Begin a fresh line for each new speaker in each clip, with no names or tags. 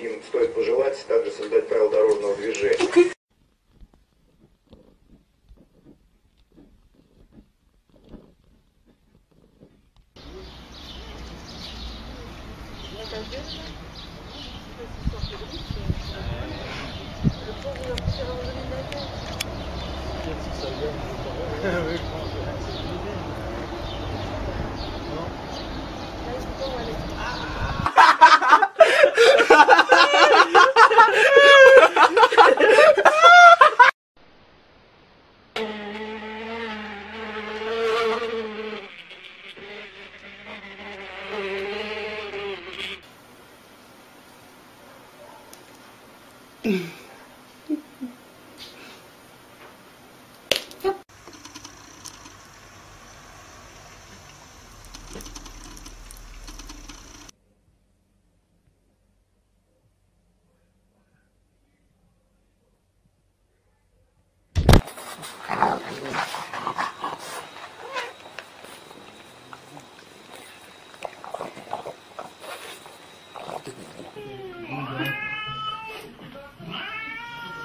им стоит пожелать также создать правила дорожного движения. Mm-hmm.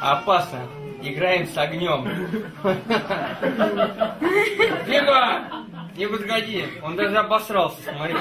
Опасно. Играем с огнем. Дима! Не подходи. Он даже обосрался, смотри.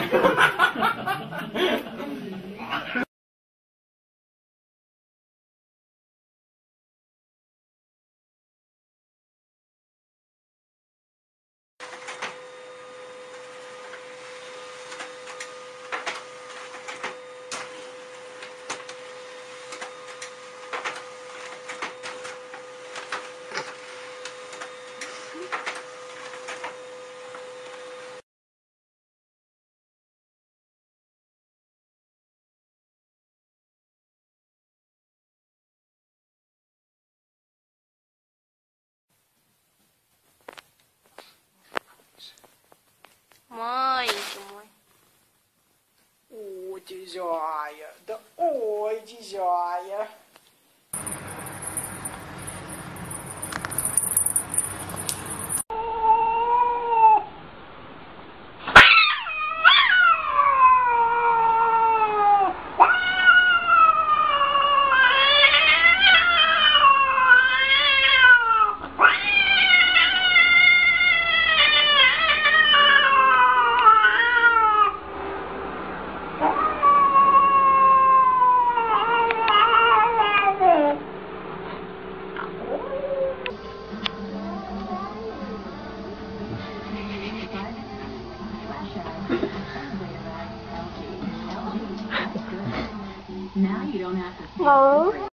de joia. Oi de
joia. You don't have to.